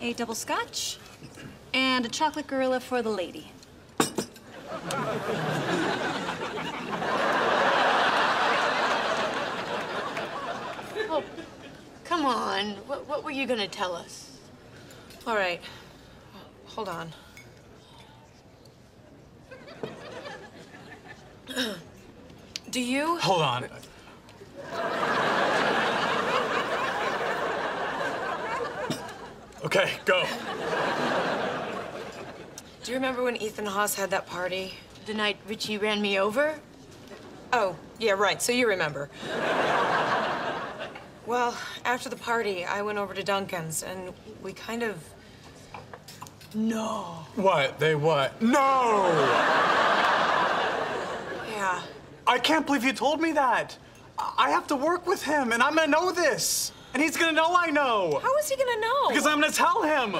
a double scotch, and a chocolate gorilla for the lady. Oh, come on. What, what were you gonna tell us? All right. Hold on. Do you? Hold on. Okay, go. Do you remember when Ethan Haas had that party? The night Richie ran me over? Oh, yeah, right. So you remember. well, after the party, I went over to Duncan's and we kind of. No. What? They what? No! Yeah. I can't believe you told me that. I I have to work with him, and I'm gonna know this. And he's gonna know I know. How is he gonna know? Because I'm gonna tell him.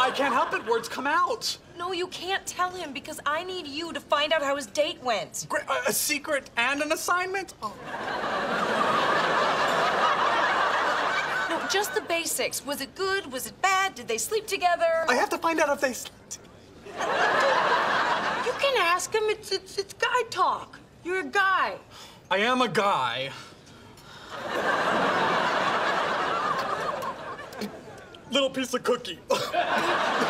I can't help it. Words come out. No, you can't tell him because I need you to find out how his date went. Great, a, a secret and an assignment? Oh. No, just the basics. Was it good? Was it bad? Did they sleep together? I have to find out if they slept. You can ask him. It's, it's, it's guy talk. You're a guy. I am a guy. Little piece of cookie.